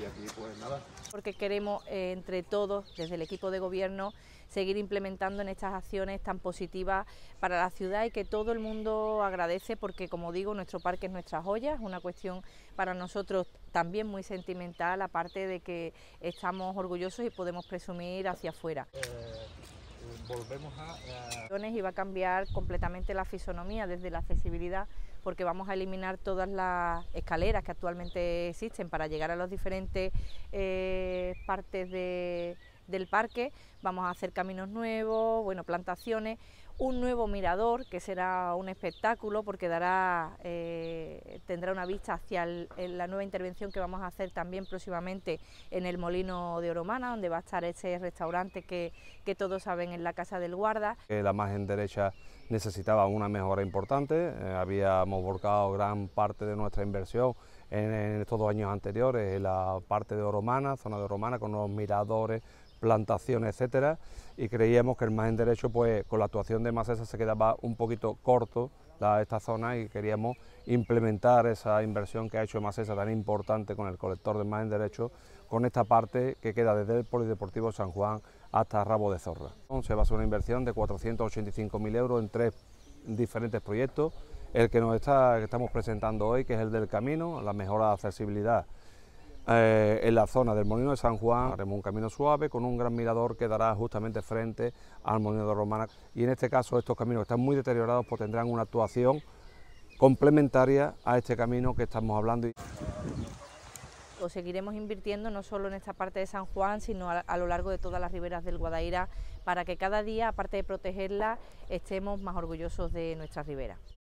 Y pues nada. Porque queremos eh, entre todos, desde el equipo de gobierno, seguir implementando en estas acciones tan positivas para la ciudad y que todo el mundo agradece porque, como digo, nuestro parque es nuestra joya, es una cuestión para nosotros también muy sentimental, aparte de que estamos orgullosos y podemos presumir hacia afuera. Eh, volvemos a... Y va a cambiar completamente la fisonomía desde la accesibilidad porque vamos a eliminar todas las escaleras que actualmente existen para llegar a las diferentes eh, partes de, del parque, vamos a hacer caminos nuevos, bueno, plantaciones, un nuevo mirador que será un espectáculo porque dará, eh, tendrá una vista hacia la nueva intervención que vamos a hacer también próximamente en el Molino de Oromana, donde va a estar ese restaurante que, que todos saben en la Casa del Guarda. La margen derecha necesitaba una mejora importante, eh, habíamos volcado gran parte de nuestra inversión en, en estos dos años anteriores en la parte de Oromana, zona de Oromana, con los miradores, plantaciones, etcétera, y creíamos que el margen derecho, pues con la actuación de Macesa se quedaba un poquito corto la, esta zona y queríamos implementar esa inversión que ha hecho Macesa tan importante con el colector del margen derecho, con esta parte que queda desde el Polideportivo San Juan hasta Rabo de Zorra. Se va a una inversión de 485.000 euros en tres diferentes proyectos, el que nos está, estamos presentando hoy, que es el del camino, la mejora de accesibilidad eh, en la zona del Molino de San Juan haremos un camino suave con un gran mirador que dará justamente frente al Molino de Romana y en este caso estos caminos que están muy deteriorados pues tendrán una actuación complementaria a este camino que estamos hablando. O seguiremos invirtiendo no solo en esta parte de San Juan, sino a, lo largo de todas las riberas del Guadaira, para que cada día, aparte de protegerla, estemos más orgullosos de nuestras riberas.